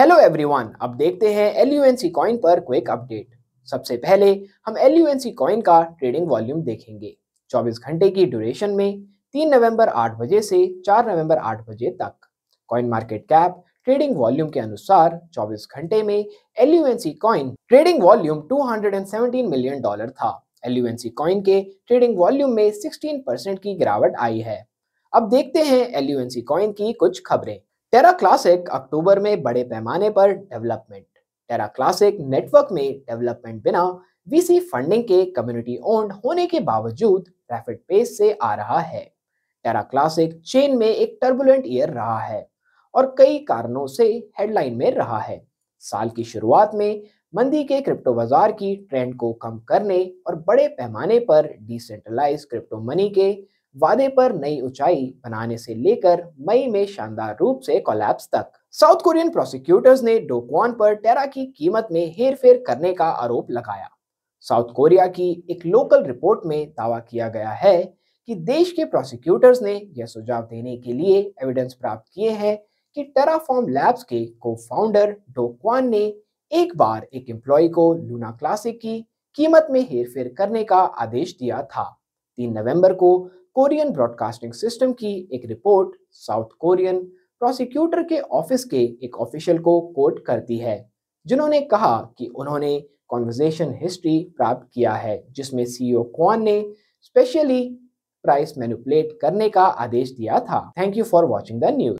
Hello everyone अब देखते हैं एलयूएनसी कॉइन पर क्विक अपडेट सबसे पहले, हम एलयूएनसी कॉइन का ट्रेडिंग वॉल्यूम देखेंगे। 24 घंटे की ड्यूरेशन में 3 नवंबर 8 बजे से 4 नवंबर 8 बजे तक। Coin market cap trading volume के अनुसार 24 घंटे में LUNC coin trading volume 217 million dollar था। एल कॉइन के ट्रेडिंग वॉल्यूम में 16 परसेंट की गिरावट आई है। अब देखते हैं एल कॉइन की कुछ खबरें। टेरा क्लासिक अक्टूबर में बड़े पैमाने पर डेवलपमेंट टेरा क्लासिक नेटवर्क में डेवलपमेंट बिना वीसी फंडिंग के कम्युनिटी ओन्ड होने के बावजूद रैपिड पेस से आ रहा है. टेरा क्लासिक चेन में एक टर्बुलेंट ईयर रहा है और कई कारणों से हेडलाइन में रहा है. साल की शुरुआत में मंदी के क्रिप्टो बाज़ार की ट्रेंड को कम करने और बड़े पैमाने पर डिसेंट्रलाइज क्रिप्टो मनी के वादे पर नई ऊंचाई बनाने से लेकर मई में शानदार रूप से कोलैप्स तक। साउथ कोरियन प्रोसिक्यूटर्स ने डोक्वान पर टेरा की कीमत में हेरफेर करने का आरोप लगाया। साउथ कोरिया की एक लोकल रिपोर्ट में दावा किया गया है कि देश के प्रोसिक्यूटर्स ने यह सुझाव देने के लिए एविडेंस प्राप्त किए हैं कि टेराफॉर्म लैब्स के को फाउंडर डोक्वान ने एक बार एक एम्प्लॉय को लूना क्लासिक की कीमत में हेरफेर करने का आदेश दिया था। तीन नवंबर को कोरियन ब्रॉडकास्टिंग सिस्टम की एक रिपोर्ट साउथ कोरियन प्रोसिक्यूटर के ऑफ़िस के एक ऑफिशियल को कोट करती है, जिन्होंने कहा कि उन्होंने कॉन्वर्जेशन हिस्ट्री प्राप्त किया है, जिसमें सीईओ क्वान ने स्पेशली प्राइस मैनिपुलेट करने का आदेश दिया था। Thank you for watching the news.